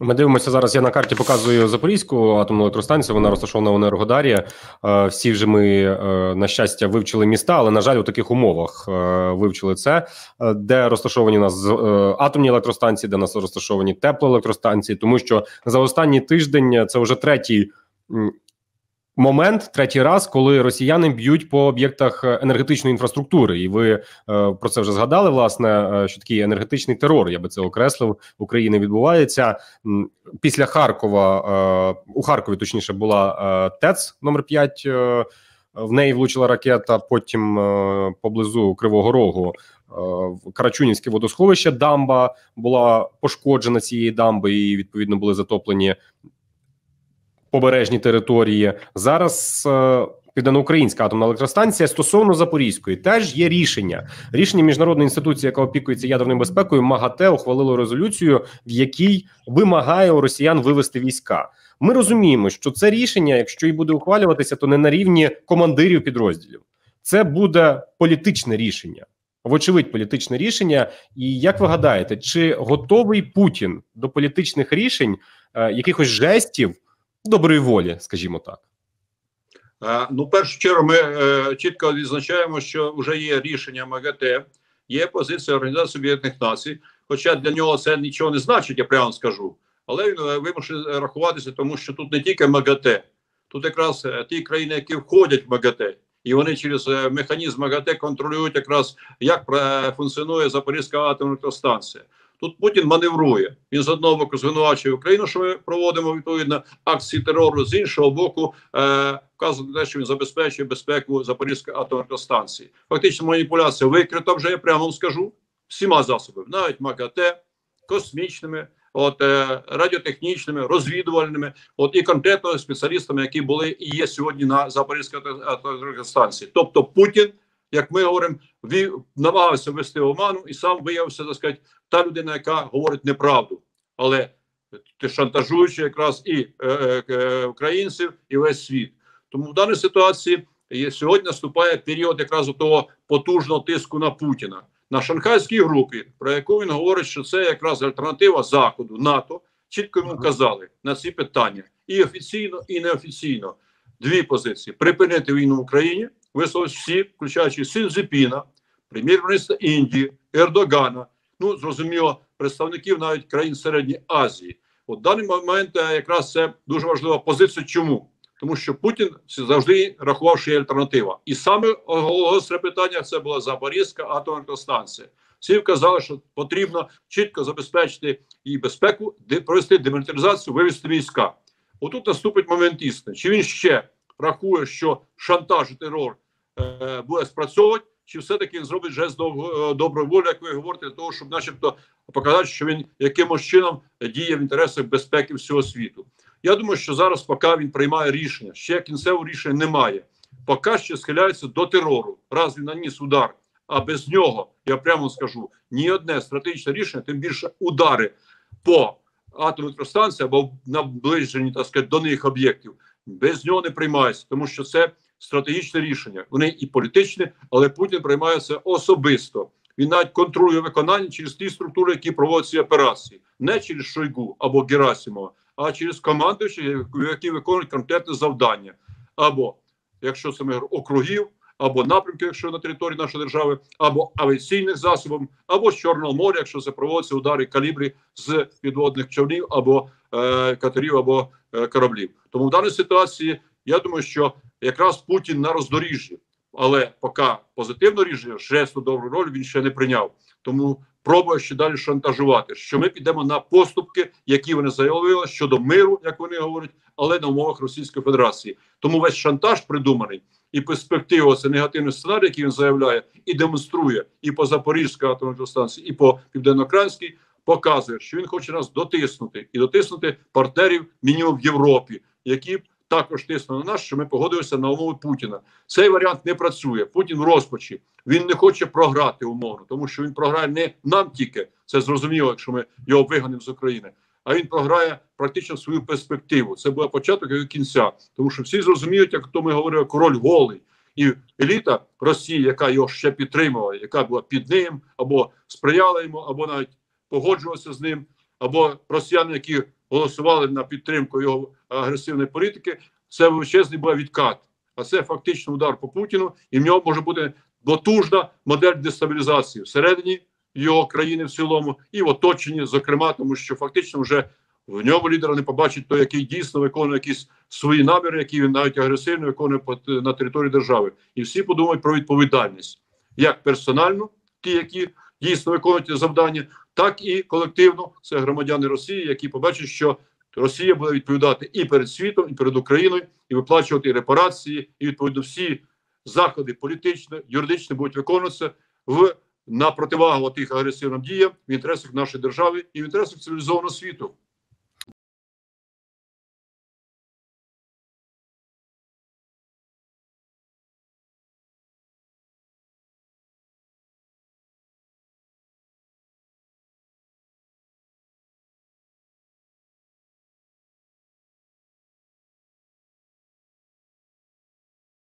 Ми дивимося зараз. Я на карті показую Запорізьку атомну електростанцію. Вона розташована в Енергодарі. Е, всі вже ми е, на щастя вивчили міста, але на жаль, у таких умовах е, вивчили це, де розташовані у нас атомні електростанції, де у нас розташовані теплоелектростанції, тому що за останній тиждень це вже третій момент, третій раз, коли росіяни б'ють по об'єктах е, енергетичної інфраструктури, і ви е, про це вже згадали. Власне, е, що такий енергетичний терор, я би це окреслив в Україні. Відбувається після Харкова. Е, у Харкові точніше була е, ТЕЦ номер 5 е, в неї влучила ракета. Потім поблизу Кривого Рогу. Карачунівське водосховище дамба була пошкоджена цієї дамби, і відповідно були затоплені побережні території. Зараз е, Південноукраїнська атомна електростанція стосовно Запорізької теж є рішення. Рішення міжнародної інституції, яка опікується ядерною безпекою, МАГАТЕ ухвалило резолюцію, в якій вимагає у росіян вивести війська. Ми розуміємо, що це рішення, якщо і буде ухвалюватися, то не на рівні командирів підрозділів. Це буде політичне рішення. Вочевидь, політичне рішення. І як ви гадаєте, чи готовий Путін до політичних рішень, е, якихось жестів? Доброї волі, скажімо так. Е, ну, першу чергу, ми е, чітко відзначаємо, що вже є рішення МАГАТЕ, є позиція Організації Об'єднаних Націй. Хоча для нього це нічого не значить, я прямо скажу. Але він е, вимушений рахуватися, тому що тут не тільки МАГАТЕ, тут якраз е, ті країни, які входять в МАГАТЕ, і вони через е, механізм МАГАТЕ контролюють якраз як функціонує Запорізька атомна електростанція. Тут Путін маневрує. Він з одного боку звинувачує Україну, що ми проводимо відповідно акції терору, з іншого боку, е, вказує на те, що він забезпечує безпеку Запорізької атомної електростанції. Фактично, маніпуляція викрита вже я прямо вам скажу всіма засобами, навіть МАКАТЕ, космічними. От е, радіотехнічними, розвідувальними, от і конкретно спеціалістами, які були і є сьогодні на Запорізькій атомній станції. Тобто Путін як ми говоримо, вів, намагався ввести оману і сам виявився так сказати, та людина, яка говорить неправду, але шантажуючи якраз і е, е, е, українців, і весь світ. Тому в даній ситуації сьогодні наступає період якраз того потужного тиску на Путіна на шанхайській групі, про яку він говорить, що це якраз альтернатива Заходу НАТО. Чітко йому казали на ці питання і офіційно, і неофіційно. Дві позиції: припинити війну в Україні висловились всі, включаючи Сінзепіна, прем'єр-міністра Індії, Ердогана, ну зрозуміло, представників навіть країн Середньої Азії. От даний момент е, якраз це дуже важлива позиція. Чому? Тому що Путін завжди рахував, що є альтернатива. І саме гостре питання це була Запорізька атомна електростанція. Всі вказали, що потрібно чітко забезпечити її безпеку, провести демілітаризацію, вивести війська. Отут наступить момент істини. Чи він ще рахує, що шантаж і терор е, буде спрацьовувати, чи все-таки він зробить жест е, доброї волі, як ви говорите, для того, щоб, начебто, показати, що він якимось чином діє в інтересах безпеки всього світу. Я думаю, що зараз, поки він приймає рішення, ще кінцевого рішення немає. Поки ще схиляється до терору. Раз він наніс удар, а без нього я прямо скажу ні одне стратегічне рішення, тим більше удари по атомній електростанції або наближені так сказати, до них об'єктів без нього не приймається, тому що це стратегічне рішення. Вони і політичні, але Путін приймає це особисто. Він навіть контролює виконання через ті структури, які проводять ці операції, не через Шойгу або Герасимова, а через командуючих, які виконують конкретне завдання, або якщо ми округів, або напрямки, якщо на території нашої держави, або авіаційних засобів, або з Чорного моря, якщо це проводяться удари калібрі з підводних човнів або е, катерів, або е, кораблів. Тому в даній ситуації я думаю, що якраз Путін на роздоріжжі, але поки позитивно рішення, жесту добру роль він ще не прийняв. Тому пробує ще далі шантажувати, що ми підемо на поступки, які вони заявили щодо миру, як вони говорять, але на умовах Російської Федерації. Тому весь шантаж придуманий і перспектива це негативний сценарій, який він заявляє і демонструє і по Запорізькій атомній станції, і по південно-українській, показує, що він хоче нас дотиснути і дотиснути партнерів мінімум в Європі, які також тиснули на нас, що ми погодилися на умови Путіна. Цей варіант не працює. Путін в розпачі. Він не хоче програти умовно, тому що він програє не нам тільки це зрозуміло, якщо ми його виганемо з України. А він програє практично свою перспективу. Це буде початок і кінця, тому що всі зрозуміють, як то ми говорили, король голий. І еліта Росії, яка його ще підтримувала, яка була під ним, або сприяла йому, або навіть погоджувалася з ним, або росіяни, які голосували на підтримку його агресивної політики, це величезний був відкат. А це фактично удар по Путіну, і в нього може бути потужна модель дестабілізації всередині його країни в цілому і в оточенні, зокрема, тому що фактично вже в ньому лідера не побачить той, який дійсно виконує якісь свої наміри, які він навіть агресивно виконує на території держави. І всі подумають про відповідальність як персонально, ті, які дійсно виконують завдання, так і колективно. Це громадяни Росії, які побачать, що Росія буде відповідати і перед світом, і перед Україною, і виплачувати репарації, і відповідно всі заходи політичні, юридичні будуть виконуватися в на противагу тих агресивним діям в інтересах нашої держави і в інтересах цивілізованого світу.